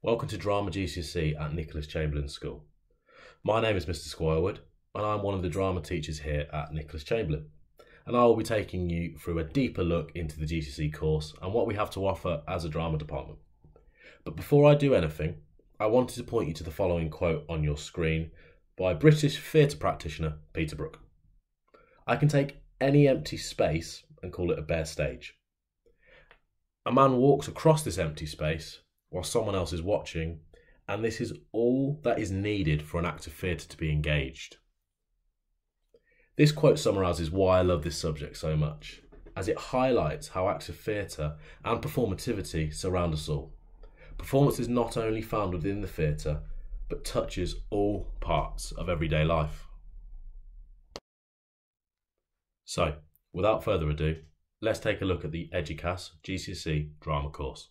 Welcome to Drama GCSE at Nicholas Chamberlaine School. My name is Mr. Squirewood, and I'm one of the drama teachers here at Nicholas Chamberlaine. And I will be taking you through a deeper look into the GCSE course and what we have to offer as a drama department. But before I do anything, I wanted to point you to the following quote on your screen by British theatre practitioner Peter Brook. I can take any empty space and call it a bare stage. A man walks across this empty space while someone else is watching, and this is all that is needed for an act of theatre to be engaged. This quote summarises why I love this subject so much, as it highlights how acts of theatre and performativity surround us all. Performance is not only found within the theatre, but touches all parts of everyday life. So, without further ado, let's take a look at the Eduqas GCC drama course.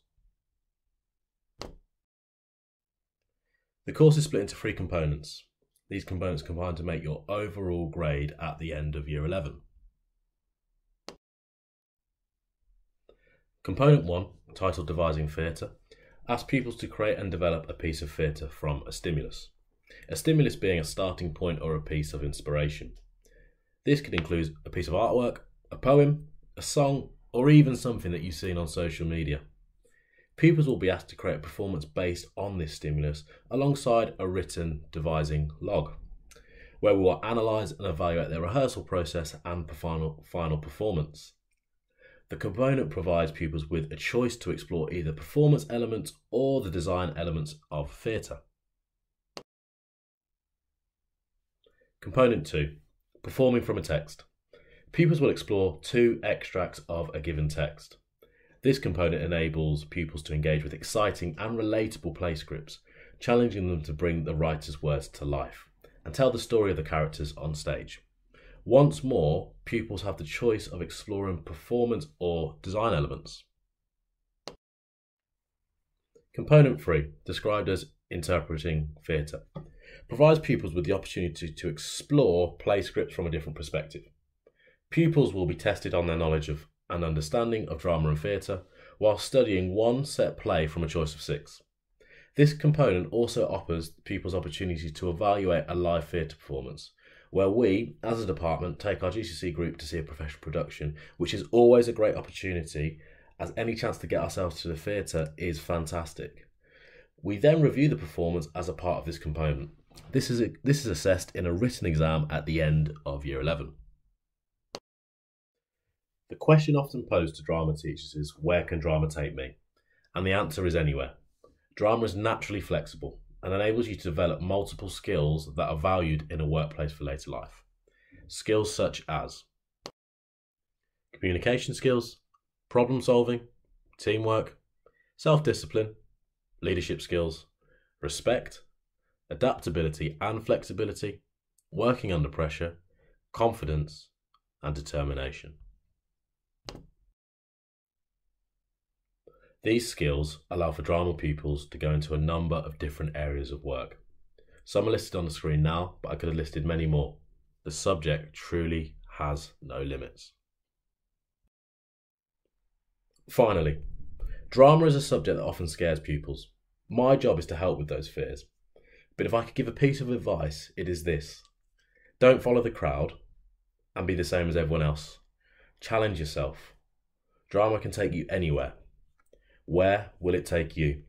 The course is split into three components. These components combine to make your overall grade at the end of year 11. Component 1, titled Devising Theatre, asks pupils to create and develop a piece of theatre from a stimulus. A stimulus being a starting point or a piece of inspiration. This could include a piece of artwork, a poem, a song, or even something that you've seen on social media. Pupils will be asked to create a performance based on this stimulus alongside a written devising log, where we will analyse and evaluate their rehearsal process and final, final performance. The component provides pupils with a choice to explore either performance elements or the design elements of theatre. Component 2 Performing from a text. Pupils will explore two extracts of a given text. This component enables pupils to engage with exciting and relatable play scripts, challenging them to bring the writer's words to life and tell the story of the characters on stage. Once more, pupils have the choice of exploring performance or design elements. Component 3, described as interpreting theatre, provides pupils with the opportunity to explore play scripts from a different perspective. Pupils will be tested on their knowledge of and understanding of drama and theatre while studying one set play from a choice of six. This component also offers pupils opportunity to evaluate a live theatre performance, where we, as a department, take our GCSE group to see a professional production, which is always a great opportunity, as any chance to get ourselves to the theatre is fantastic. We then review the performance as a part of this component. This is, a, this is assessed in a written exam at the end of year 11. The question often posed to drama teachers is where can drama take me? And the answer is anywhere. Drama is naturally flexible and enables you to develop multiple skills that are valued in a workplace for later life. Skills such as communication skills, problem solving, teamwork, self discipline, leadership skills, respect, adaptability and flexibility, working under pressure, confidence, and determination. These skills allow for drama pupils to go into a number of different areas of work. Some are listed on the screen now, but I could have listed many more. The subject truly has no limits. Finally, drama is a subject that often scares pupils. My job is to help with those fears. But if I could give a piece of advice, it is this don't follow the crowd and be the same as everyone else. Challenge yourself. Drama can take you anywhere. Where will it take you?